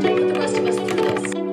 Put the rest of us through this.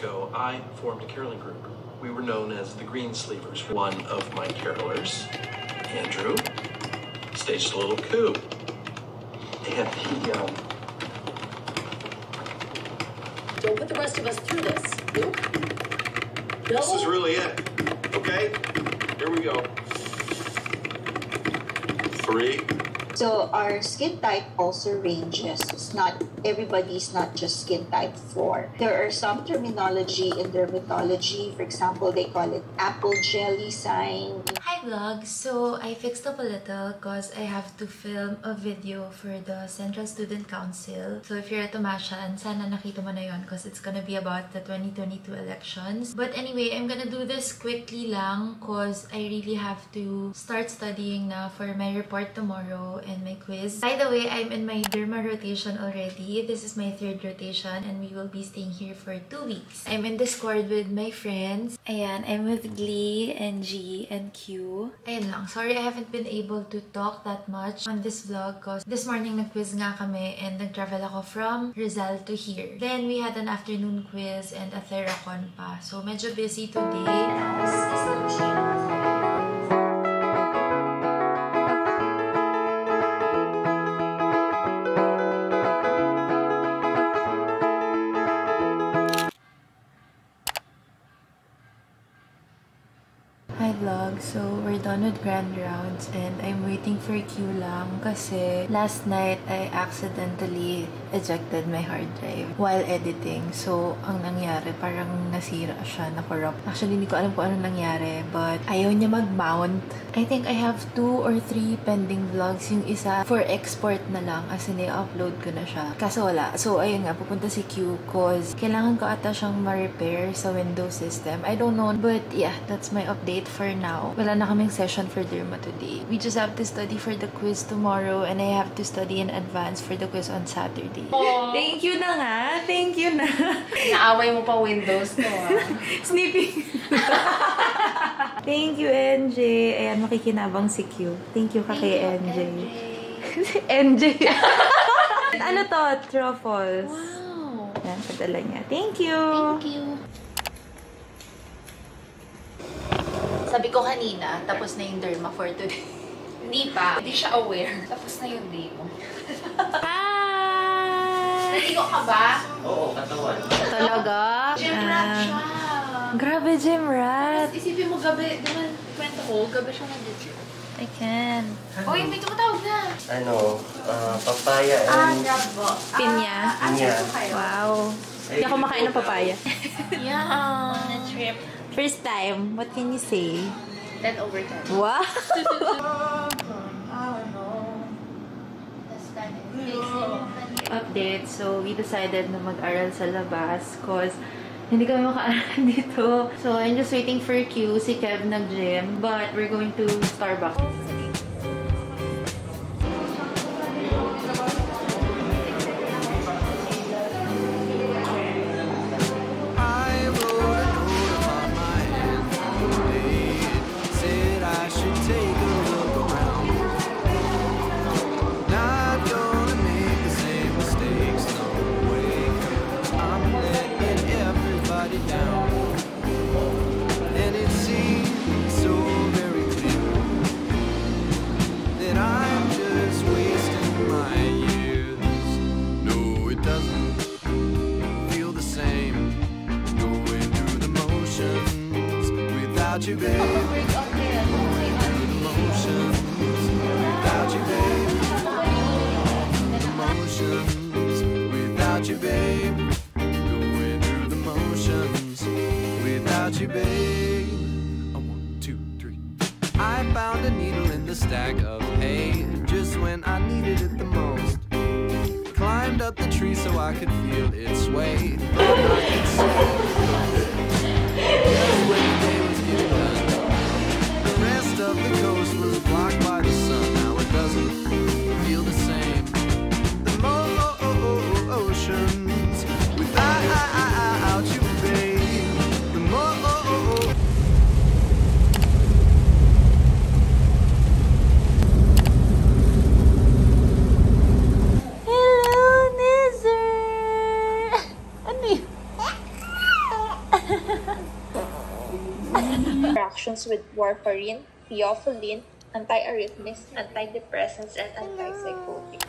Ago, I formed a caroling group. We were known as the Green Sleevers. One of my carolers, Andrew, staged a little coup. And he, um, Don't put the rest of us through this. Luke? No. This is really it. Okay? Here we go. Three. So our skin type also ranges. It's not everybody's not just skin type 4. There are some terminology in dermatology. For example, they call it apple jelly sign. Hi vlog! So I fixed up a little because I have to film a video for the Central Student Council. So if you're at Tumashan, sana nakita mo na yun because it's gonna be about the 2022 elections. But anyway, I'm gonna do this quickly lang because I really have to start studying na for my report tomorrow and my quiz. By the way, I'm in my derma rotation already. This is my third rotation and we will be staying here for two weeks. I'm in Discord with my friends. Ayan, I'm with Glee and G and Q. Ayan lang. Sorry I haven't been able to talk that much on this vlog because this morning nag-quiz nga kami and nag-travel ako from Rizal to here. Then we had an afternoon quiz and a Theracon pa. So medyo busy today. With grand rounds and I'm waiting for Q lang kasi last night I accidentally ejected my hard drive while editing. So, ang nangyari, parang nasira siya, na-corrupt. Actually, hindi ko alam kung ano nangyari but ayaw niya mag-mount. I think I have two or three pending vlogs. Yung isa for export na lang as in i-upload ko na siya. Kaso wala. So, ayun nga, pupunta si Q cause kailangan ko ata siyang ma-repair sa Windows system. I don't know. But yeah, that's my update for now. Wala na kaming session for Derma today. We just have to study for the quiz tomorrow and I have to study in advance for the quiz on Saturday. Thank you na nga. Thank you na. Naaway mo pa Windows to ah. Snipping. Thank you, NJ. Ayan, makikinabang si Q. Thank you ka kay NJ. NJ. ano to? Truffles. Wow. Yan, padala niya. Thank you. Thank you. Sabi ko kanina, tapos na yung derma for today. Hindi pa. Hindi siya aware. Tapos na yung day mo. Hi! Naligo ka ba? Oo, katawan. Talaga? Gym rat Ah. siya. Grabe, gym rat. Isipin mo gabi, ba kwento ko, gabi siya nag-gym. I can. Oh, yung may tumatawag na. Ano, ah, papaya Ah, and... grab po. Pinya. Ah, Pinya. Wow. Hindi ako makain ng papaya. Yeah. On a trip. First time, what can you say? 10 over 10. Wow! Update. So, we decided na mag-aral sa labas cause hindi kami makaaral dito. So, I'm just waiting for Q. Si Kev nag-gym. But, we're going to Starbucks. Without you, babe. Going through the motions without you, babe. The without you, babe. Going through the motions without you, babe. One, two, three. a stack of hay just when I needed it the most. Climbed up the tree so I could feel it sway. With warfarin, theophylline, antiarrhythmics, antidepressants, and antipsychotics.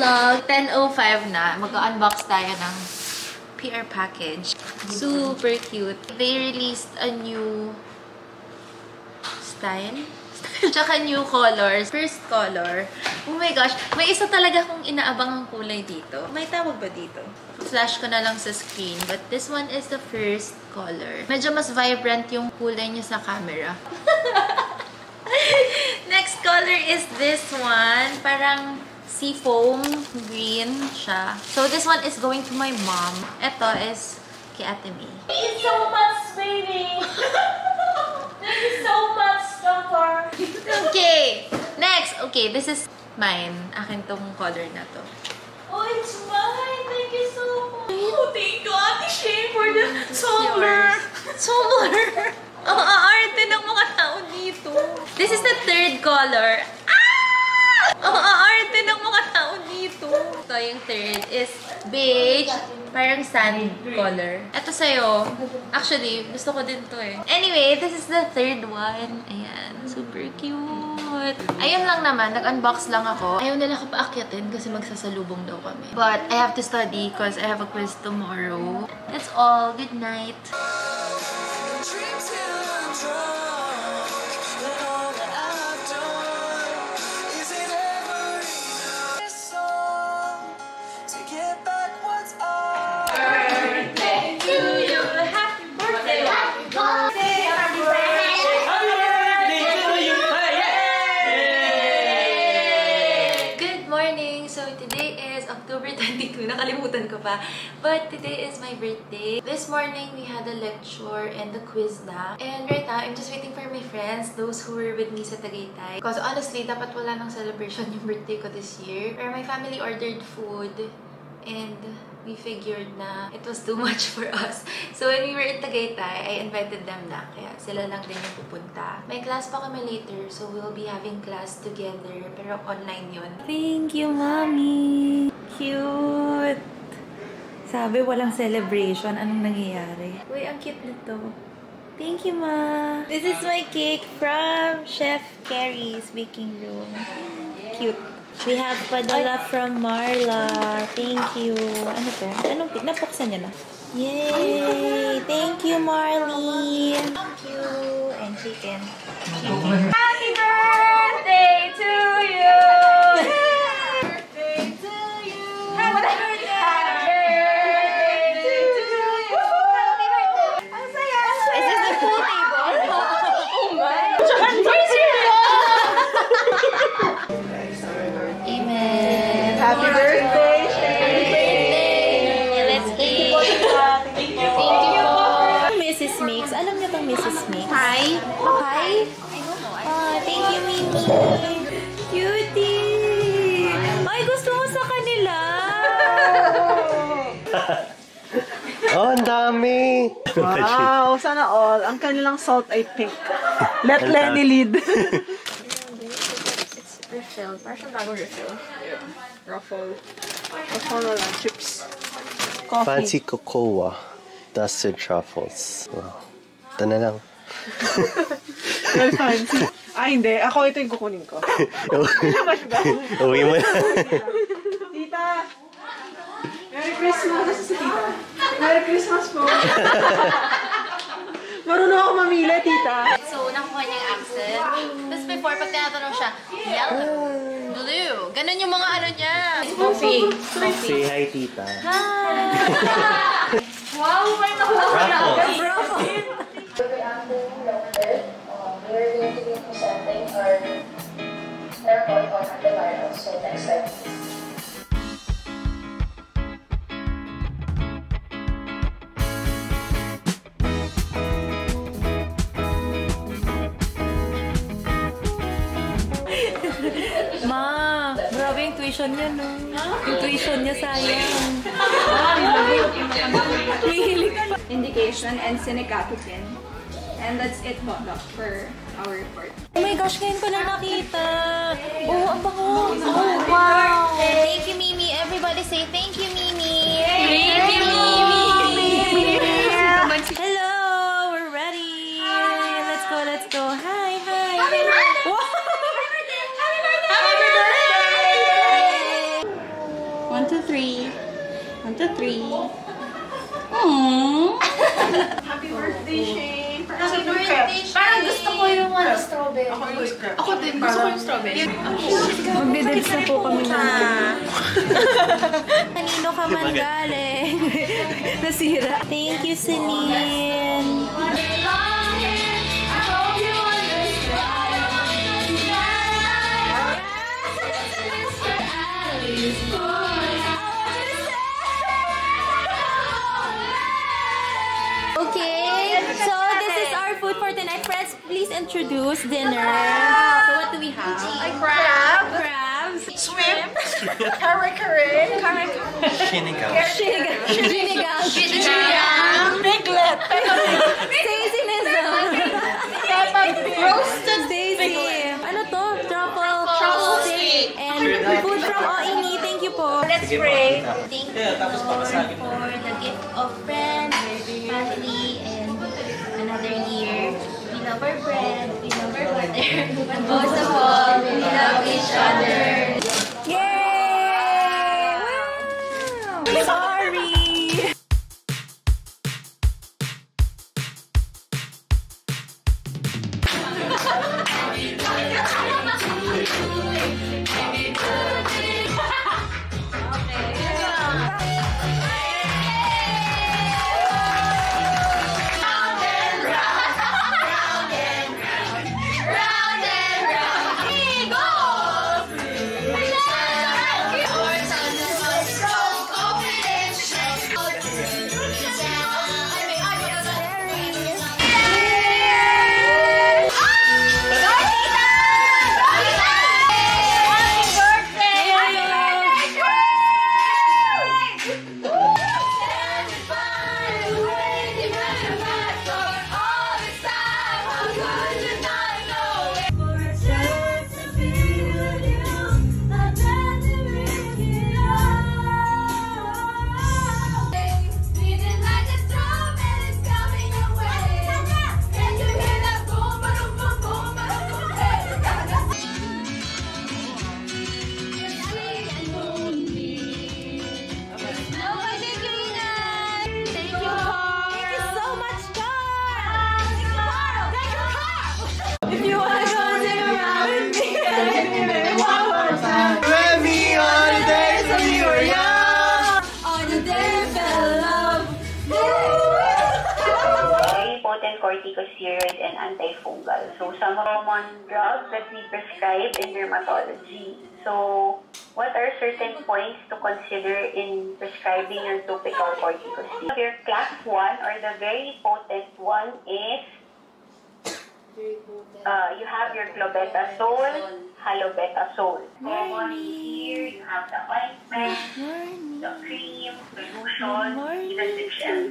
Vlog! 10.05 na. Mag-unbox tayo ng PR package. Super cute. They released a new style. Tsaka new colors. First color. Oh my gosh. May isa talaga kong inaabangang kulay dito. May tawag ba dito? Flash ko na lang sa screen. But this one is the first color. Medyo mas vibrant yung kulay niya sa camera. Next color is this one. Parang seafoam green siya. So this one is going to my mom. Ito is kay Ate May. Thank you so much, baby! Thank you so much, doctor! Okay! Next! Okay, this is mine. Akin tong color na to. Oh, it's mine! Thank you so much! Oh, thank you, Ate Shane, for the tumbler! Tumbler! Ang aarte ng mga tao dito. This is the third color. Ang aarte ng mga tao dito. Ito yung third is beige. Parang sand color. Ito sa'yo. Actually, gusto ko din to eh. Anyway, this is the third one. Ayan. Super cute. Ayun lang naman. Nag-unbox lang ako. Ayaw nila ko paakyatin kasi magsasalubong daw kami. But I have to study because I have a quiz tomorrow. That's all. Good night. Is October 22. Nakalimutan ko pa. But today is my birthday. This morning, we had a lecture and a quiz na. And right now, I'm just waiting for my friends, those who were with me sa Tagaytay. Because honestly, dapat wala nang celebration yung birthday ko this year. Pero my family ordered food. And we figured na it was too much for us. So when we were in Tagaytay, I invited them na. Kaya sila lang din yung pupunta. May class pa kami later, so we'll be having class together. Pero online yun. Thank you, Mommy! Cute! Sabi, walang celebration. Anong nangyayari? Uy, ang cute nito. Thank you, Ma! This is my cake from Chef Carrie's baking room. Cute. We have padala from Marla. Thank you. Ano to? Anong? Napuksan niya na. Yay! Thank you, Marley! Thank you! And chicken. Happy birthday to you! Cutie! Ay, gusto mo sa kanila? Oh, ang dami! Wow, sana all. Ang kanilang salt ay pink. Let Lenny lead. It's refill. Parang siyang bagong refill. Ruffle. Ruffle na lang. Chips. Coffee. Fancy cocoa. Dusted truffles. Wow. Ito na lang. Well, fancy. Ah, hindi. Ako ito yung kukunin ko. Naman ba? Uwi mo na. Tita! Merry Christmas! Nasa si Tita? Merry Christmas po! Marunong ako mamili, Tita. So, nakuha niya yung accent. Tapos before, pag tinatanong siya, yellow, blue. Ganun yung mga ano niya. Coffee. Say hi, tita. Wow, may nakuha Raffles. We're our report on antivirals. So next please. Ma, grabe yung tuition niya, no? Yung tuition niya, sayang. Hihilig indication and synecapipin. And that's it po, Doc, for our report. Oh my gosh, ngayon ko na nakita. Oh, ang bango. Oh, wow. Thank you, Mimi. Everybody say thank you, Mimi. Thank you, Mimi. Hello, we're ready. Let's go, let's go. Hi, hi. Happy birthday! Wow. One, two, three. One, two, three. Happy birthday, Shane! Happy birthday, ko yung ano, strawberry. Ako yung Ako din. Gusto ko yung strawberry. Magdidibs na po kami ng Kanino ka man galing? Nasira. Thank you, Celine. For tonight. Friends, please introduce dinner. So what do we have? Crab! Crabs. Swim! Kare-kare! Shinigaw. Sinigang. Sinigang. Sinigang. Piglet! Stacy Lizzo. Roasted Stacy. Ano to? Truffle. Truffle steak. And food from Oini. Thank you po. Let's pray. Thank you, Lord, for the gift of friends, love our bread, we love our butter, but most of all, we love each other. Yay! Wow! Corticosteroid and antifungal. So, some common drugs that we prescribe in dermatology. So, what are certain points to consider in prescribing your topical corticosteroid? Your class 1 or the very potent one is uh, you have your clobetasol, halobetasol. Common here, you have the ointment, the cream, solution, even the gel.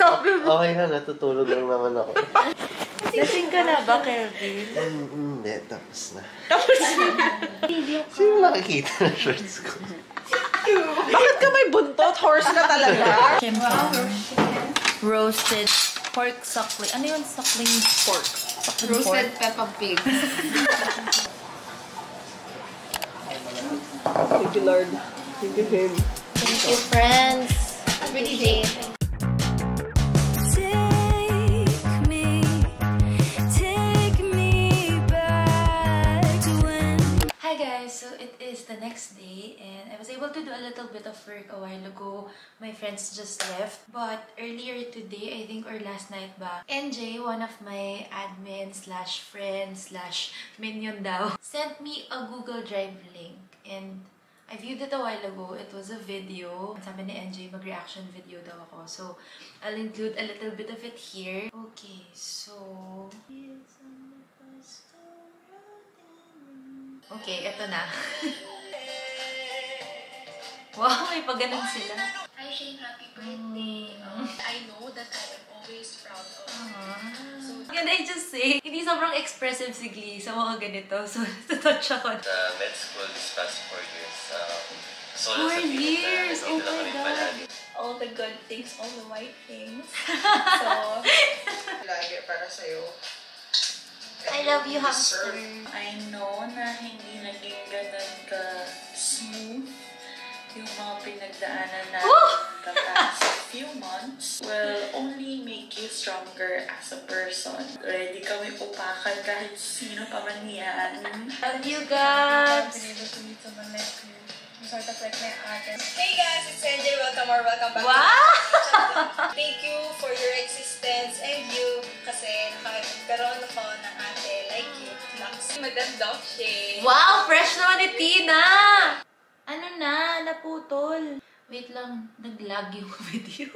So, Okay na, natutulog lang naman ako. Lasing ka na ba, Kelvin? Mm, Hindi, tapos na. Tapos na. Sino nakikita ng shorts ko? Bakit ka may buntot? Horse ka talaga. Roasted pork suckling. Ano yun? Suckling pork. Suckling Roasted pork. Peppa Pig. Thank you, Lord. Thank you, him. Thank you, friends. Pretty day. Hi guys! So it is the next day and I was able to do a little bit of work a while ago. My friends just left. But earlier today, I think or last night ba, NJ, one of my admin slash friend slash minion daw, sent me a Google Drive link and I viewed it a while ago. It was a video. Sabi ni NJ, mag-reaction video daw ako. So, I'll include a little bit of it here. Okay, so... Okay, eto na. wow, may paganon sila. Shane, happy birthday. Um, I know that I am always proud of you. So, Can I just say, hindi sobrang expressive si Glee sa mga ganito. So, natouch ako. Sa med school this past four years. Um, solo Four sa pilit na years! Oh my God. palagi. all the good things, all the white things. so, Lagi para sa'yo. I love you, hamster. I know na hindi naging ganun ka smooth yung mga pinagdaanan Woo! the past few months will only make you stronger as a person. Ready kami upakan kahit sino pa man yan. Love you, guys! been able to meet someone like you. Sort of like my ate. Hey guys, it's NJ. Welcome or welcome back Wow! Thank you for your existence and you kasi nakagkaroon ako ng ate like you. Madam Doc. Wow! Fresh naman ni Tina! Ano na? Naputol. Wait lang. Nag-lag yung video.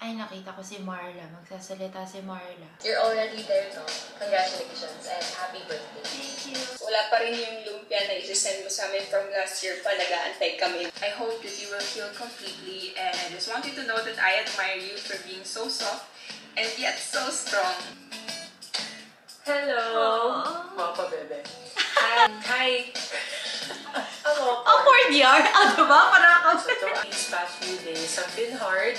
Ay, nakita ko si Marla. Magsasalita si Marla. You're already there, no? Congratulations and happy birthday. Thank you. Wala pa rin yung lumpia na isi-send mo sa amin from last year pa. Nag-aantay kami. I hope that you will heal completely and I just want you to know that I admire you for being so soft and yet so strong. Hello! Papa Bebe. Hi! Hi! Awkward yar! Ano ba? Parang ako. So, these past few days have been hard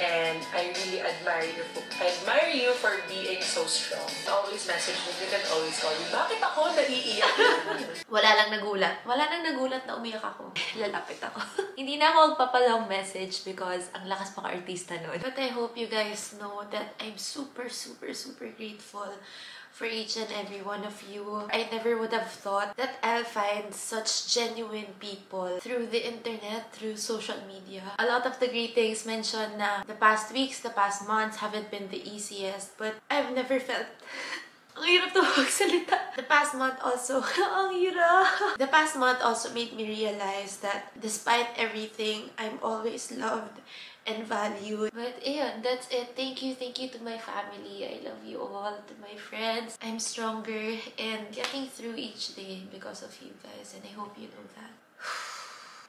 and I really admire you for, admire you for being so strong. Always message me, you can always call me. Bakit ako naiiyak? Wala lang nagulat. Wala nang nagulat na umiyak ako. Lalapit ako. Hindi na ako magpapalong message because ang lakas pa artista nun. But I hope you guys know that I'm super, super, super grateful for each and every one of you. I never would have thought that I'll find such genuine people through the internet, through social media. A lot of the greetings mentioned na the past weeks, the past months haven't been the easiest, but I've never felt Ang hirap to magsalita. The past month also, ang hirap. The past month also made me realize that despite everything, I'm always loved and valued. But yeah, that's it. Thank you, thank you to my family. I love you all. To my friends, I'm stronger and getting through each day because of you guys and I hope you know that.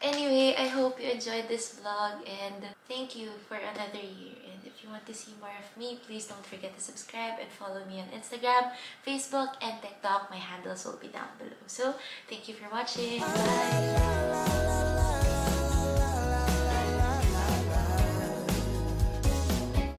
Anyway, I hope you enjoyed this vlog and thank you for another year. If you want to see more of me, please don't forget to subscribe and follow me on Instagram, Facebook, and TikTok. My handles will be down below. So, thank you for watching. Bye!